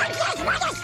I just what a